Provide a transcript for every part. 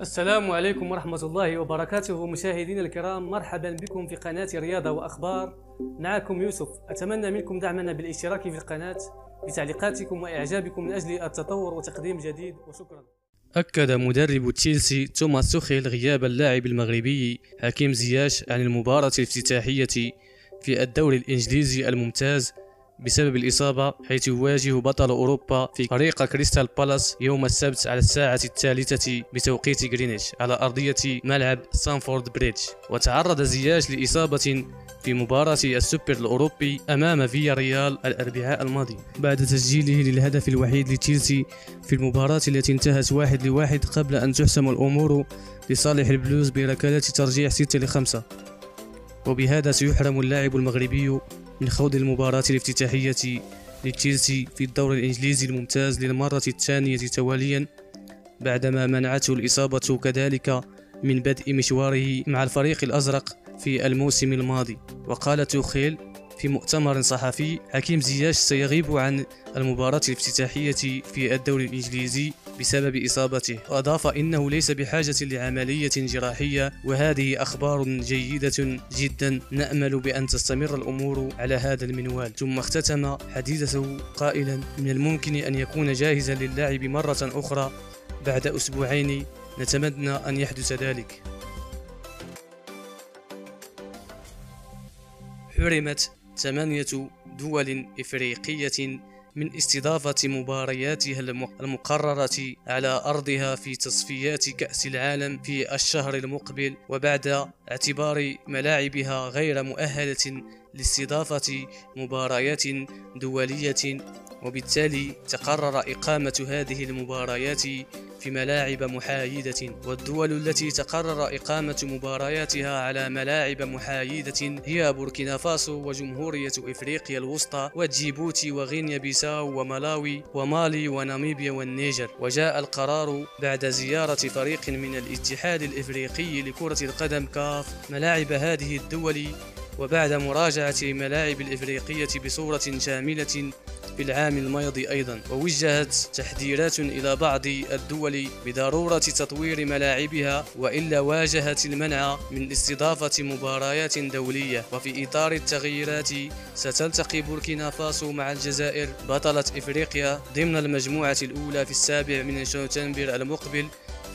السلام عليكم ورحمة الله وبركاته مشاهدينا الكرام مرحبا بكم في قناة رياضة وأخبار. معكم يوسف أتمنى منكم دعمنا بالاشتراك في القناة بتعليقاتكم وإعجابكم من أجل التطور وتقديم جديد وشكرا. أكد مدرب تشيلسي توماس توخيل غياب اللاعب المغربي حكيم زياش عن المباراة الافتتاحية في الدوري الإنجليزي الممتاز بسبب الإصابة حيث يواجه بطل أوروبا في فريق كريستال بالاس يوم السبت على الساعة الثالثة بتوقيت غرينتش على أرضية ملعب ستامفورد بريدج. وتعرض زياش لإصابة في مباراة السوبر الأوروبي أمام فيا ريال الأربعاء الماضي. بعد تسجيله للهدف الوحيد لتشيلسي في المباراة التي انتهت واحد لواحد قبل أن تحسم الأمور لصالح البلوز بركلات ترجيح 6 لخمسة. وبهذا سيحرم اللاعب المغربي من خوض المباراة الافتتاحية لتشيلسي في الدور الإنجليزي الممتاز للمرة الثانية تواليا بعدما منعته الإصابة كذلك من بدء مشواره مع الفريق الأزرق في الموسم الماضي. وقال توخيل في مؤتمر صحفي حكيم زياش سيغيب عن المباراة الافتتاحية في الدوري الإنجليزي بسبب إصابته. وأضاف إنه ليس بحاجة لعملية جراحية وهذه أخبار جيدة جدا نأمل بأن تستمر الأمور على هذا المنوال. ثم اختتم حديثه قائلا من الممكن أن يكون جاهزا للعب مرة أخرى بعد أسبوعين نتمنى أن يحدث ذلك. حرمت ثمانية دول إفريقية من استضافة مبارياتها المقررة على أرضها في تصفيات كأس العالم في الشهر المقبل وبعد اعتبار ملاعبها غير مؤهلة لاستضافة مباريات دولية وبالتالي تقرر إقامة هذه المباريات في ملاعب محايدة والدول التي تقرر إقامة مبارياتها على ملاعب محايدة هي بوركينا فاسو وجمهورية إفريقيا الوسطى وجيبوتي وغينيا بيساو وملاوي ومالي وناميبيا والنيجر. وجاء القرار بعد زيارة فريق من الاتحاد الإفريقي لكرة القدم كاف. ملاعب هذه الدول وبعد مراجعة ملاعب الإفريقية بصورة شاملة في العام الماضي أيضا ووجهت تحذيرات إلى بعض الدول بضرورة تطوير ملاعبها وإلا واجهت المنع من استضافة مباريات دولية. وفي إطار التغييرات ستلتقي بوركينا فاسو مع الجزائر بطلة إفريقيا ضمن المجموعة الأولى في السابع من شتنبر المقبل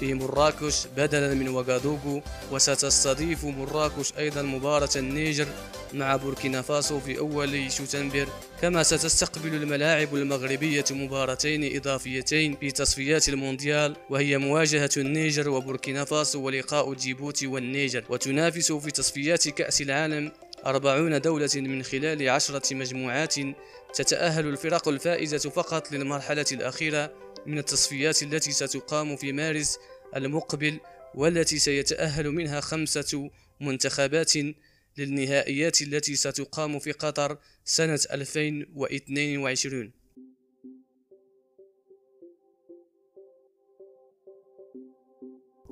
في مراكش بدلا من وغادوغو وستستضيف مراكش أيضا مباراة النيجر مع بوركينا فاسو في أول شتنبر. كما ستستقبل الملاعب المغربية مباراتين إضافيتين في تصفيات المونديال وهي مواجهة النيجر وبوركينا فاسو ولقاء جيبوتي والنيجر. وتنافس في تصفيات كأس العالم أربعون دولة من خلال عشرة مجموعات. تتأهل الفرق الفائزة فقط للمرحلة الأخيرة من التصفيات التي ستقام في مارس المقبل والتي سيتأهل منها خمسة منتخبات للنهائيات التي ستقام في قطر سنة 2022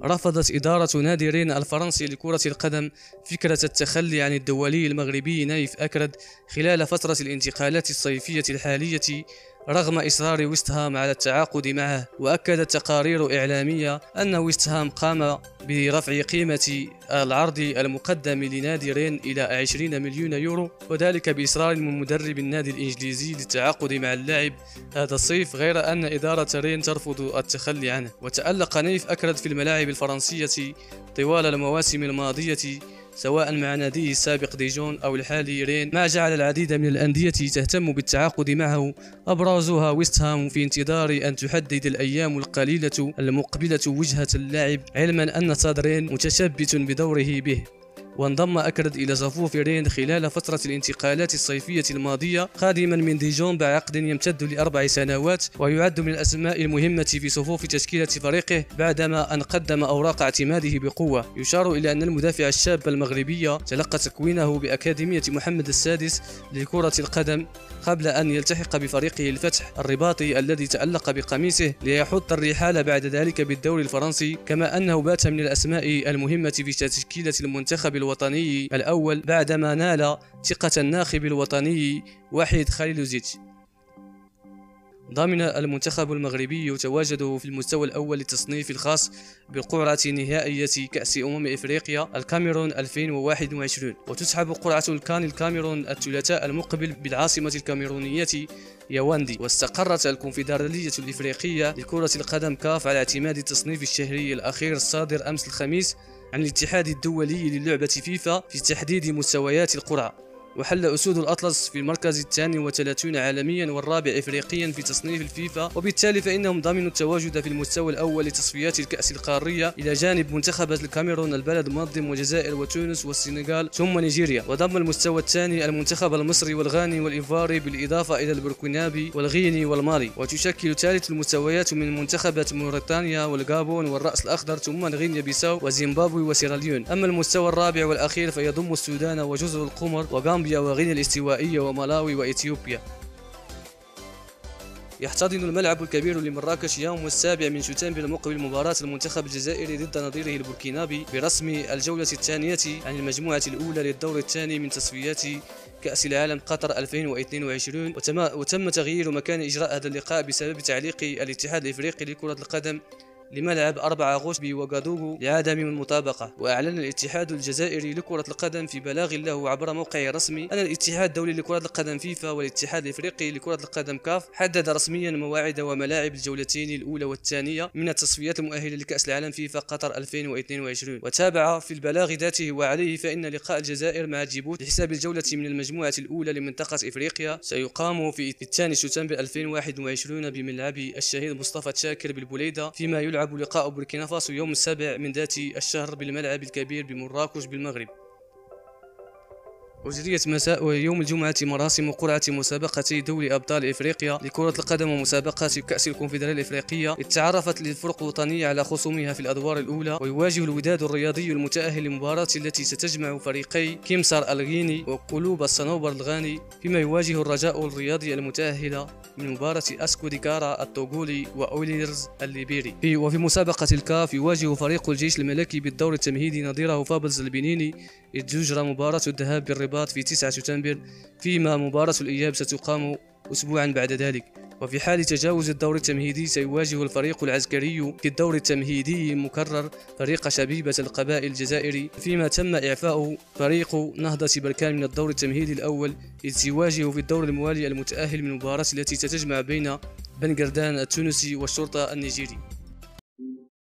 رفضت إدارة نادي رين الفرنسي لكرة القدم فكرة التخلي عن الدولي المغربي نايف أكرد خلال فترة الانتقالات الصيفية الحالية رغم إصرار ويستهام على التعاقد معه وأكدت تقارير إعلامية أن ويستهام قام برفع قيمة العرض المقدم لنادي رين إلى 20 مليون يورو وذلك بإصرار من مدرب النادي الإنجليزي للتعاقد مع اللاعب. هذا الصيف غير أن إدارة رين ترفض التخلي عنه. وتألق نايف أكرد في الملاعب الفرنسية طوال المواسم الماضية سواء مع ناديه السابق ديجون أو الحالي رين. ما جعل العديد من الأندية تهتم بالتعاقد معه. أبرزها ويستهام في انتظار أن تحدد الأيام القليلة المقبلة وجهة اللاعب علما أن صدرين متشبت بدوره به. وانضم أكرد إلى صفوف رين خلال فترة الانتقالات الصيفية الماضية قادما من ديجون بعقد يمتد لأربع سنوات ويعد من الأسماء المهمة في صفوف تشكيلة فريقه بعدما أن قدم أوراق اعتماده بقوة. يشار إلى أن المدافع الشاب المغربي تلقى تكوينه بأكاديمية محمد السادس لكرة القدم قبل أن يلتحق بفريقه الفتح الرباطي الذي تألق بقميصه ليحط الرحال بعد ذلك بالدوري الفرنسي كما أنه بات من الأسماء المهمة في تشكيلة المنتخب الوطني الأول بعدما نال ثقة الناخب الوطني وحيد خليلوزيتش ضمن المنتخب المغربي تواجده في المستوى الأول للتصنيف الخاص بقرعة نهائية كأس أمم إفريقيا الكاميرون 2021 وتسحب قرعة الكان الكاميرون الثلاثاء المقبل بالعاصمة الكاميرونية ياوندي واستقرت الكونفدرالية الإفريقية لكرة القدم كاف على اعتماد التصنيف الشهري الأخير الصادر أمس الخميس عن الاتحاد الدولي للعبة فيفا في تحديد مستويات القرعة. وحل أسود الأطلس في المركز الثاني وثلاثون عالميا والرابع إفريقيا في تصنيف الفيفا. وبالتالي فإنهم ضمنوا التواجد في المستوى الأول لتصفيات الكأس القارية إلى جانب منتخبات الكاميرون البلد المنظم والجزائر وتونس والسنغال ثم نيجيريا. وضم المستوى الثاني المنتخب المصري والغاني والإيفواري بالإضافة إلى البركينابي والغيني والمالي. وتشكل ثالث المستويات من منتخبات موريتانيا والغابون والرأس الأخضر ثم غينيا بيساو وزيمبابوي وسيراليون. أما المستوى الرابع والأخير فيضم السودان وجزر القمر وغام كولومبيا وغينيا الاستوائية وملاوي وإثيوبيا. يحتضن الملعب الكبير لمراكش يوم السابع من شتنبر المقبل مباراة المنتخب الجزائري ضد نظيره البوركينابي برسم الجولة الثانية عن المجموعة الأولى للدور الثاني من تصفيات كأس العالم قطر 2022 وتم تغيير مكان إجراء هذا اللقاء بسبب تعليق الاتحاد الإفريقي لكرة القدم لملعب 4 أغسطس بوغادوغو لعدم المطابقة. وأعلن الاتحاد الجزائري لكرة القدم في بلاغ له عبر موقعه الرسمي أن الاتحاد الدولي لكرة القدم فيفا والاتحاد الإفريقي لكرة القدم كاف حدد رسميا مواعيد وملاعب الجولتين الأولى والثانية من التصفيات المؤهلة لكأس العالم فيفا قطر 2022 وتابع في البلاغ ذاته وعليه فإن لقاء الجزائر مع جيبوت لحساب الجولة من المجموعة الأولى لمنطقة إفريقيا سيقام في الثاني سبتمبر 2021 بملعب الشهيد مصطفى شاكر بالبوليدة فيما يلعب يلعب لقاء بوركينا فاسو يوم السابع من ذات الشهر بالملعب الكبير بمراكش بالمغرب. أجريت مساء يوم الجمعة مراسم قرعة مسابقة دوري أبطال إفريقيا لكرة القدم ومسابقات كأس الكونفدرالية الإفريقية. تعرفت للفرق الوطنية على خصومها في الأدوار الأولى ويواجه الوداد الرياضي المتأهل للمباراة التي ستجمع فريقي كيمسار ألغيني وقلوب الصنوبر الغاني فيما يواجه الرجاء الرياضي المتأهل من مباراة أسكو ديكارا الطوغولي وأوليرز الليبيري. وفي مسابقة الكاف يواجه فريق الجيش الملكي بالدور التمهيدي نظيره فابلز البنيني إذ تجرى مباراة الذهاب بالرباط. في 9 سبتمبر فيما مباراة الإياب ستقام أسبوعا بعد ذلك. وفي حال تجاوز الدور التمهيدي سيواجه الفريق العسكري في الدور التمهيدي المكرر فريق شبيبة القبائل الجزائري. فيما تم إعفاء فريق نهضة بركان من الدور التمهيدي الأول إذ سيواجه في الدور الموالي المتأهل من المباراة التي ستجمع بين بن قردان التونسي والشرطة النيجيري.